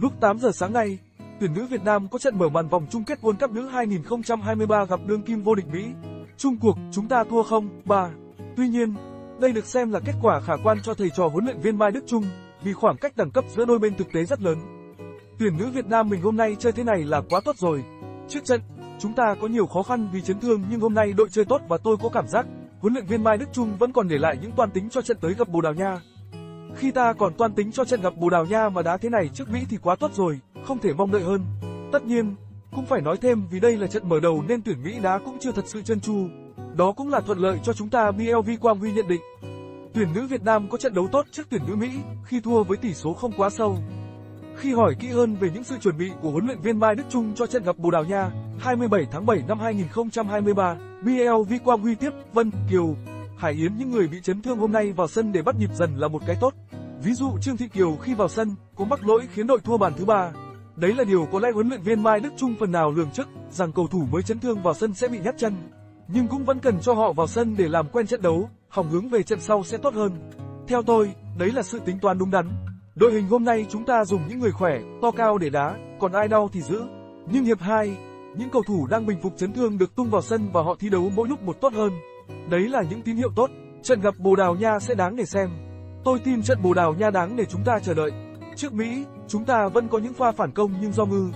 Lúc 8 giờ sáng nay, tuyển nữ Việt Nam có trận mở màn vòng chung kết World Cup nữ 2023 gặp đương kim vô địch Mỹ. Chung cuộc, chúng ta thua không? 3. Tuy nhiên, đây được xem là kết quả khả quan cho thầy trò huấn luyện viên Mai Đức Chung, vì khoảng cách đẳng cấp giữa đôi bên thực tế rất lớn. Tuyển nữ Việt Nam mình hôm nay chơi thế này là quá tốt rồi. Trước trận, chúng ta có nhiều khó khăn vì chấn thương nhưng hôm nay đội chơi tốt và tôi có cảm giác huấn luyện viên Mai Đức Chung vẫn còn để lại những toan tính cho trận tới gặp Bồ Đào Nha. Khi ta còn toan tính cho trận gặp Bồ Đào Nha mà đá thế này trước Mỹ thì quá tốt rồi, không thể mong đợi hơn. Tất nhiên, cũng phải nói thêm vì đây là trận mở đầu nên tuyển Mỹ đá cũng chưa thật sự chân chu. Đó cũng là thuận lợi cho chúng ta BLV Quang Huy nhận định. Tuyển nữ Việt Nam có trận đấu tốt trước tuyển nữ Mỹ khi thua với tỷ số không quá sâu. Khi hỏi kỹ hơn về những sự chuẩn bị của huấn luyện viên Mai Đức Chung cho trận gặp Bồ Đào Nha, 27 tháng 7 năm 2023, BLV Quang Huy tiếp, Vân, Kiều, Hải Yến những người bị chấn thương hôm nay vào sân để bắt nhịp dần là một cái tốt. Ví dụ Trương Thị Kiều khi vào sân có mắc lỗi khiến đội thua bàn thứ ba. Đấy là điều có lẽ huấn luyện viên Mai Đức Chung phần nào lường trước rằng cầu thủ mới chấn thương vào sân sẽ bị nhát chân, nhưng cũng vẫn cần cho họ vào sân để làm quen trận đấu, hỏng hướng về trận sau sẽ tốt hơn. Theo tôi, đấy là sự tính toán đúng đắn. Đội hình hôm nay chúng ta dùng những người khỏe, to cao để đá, còn ai đau thì giữ. Nhưng hiệp 2, những cầu thủ đang bình phục chấn thương được tung vào sân và họ thi đấu mỗi lúc một tốt hơn. Đấy là những tín hiệu tốt. Trận gặp Bồ Đào Nha sẽ đáng để xem. Tôi tin trận Bồ Đào Nha đáng để chúng ta chờ đợi. Trước Mỹ, chúng ta vẫn có những pha phản công nhưng do ngư,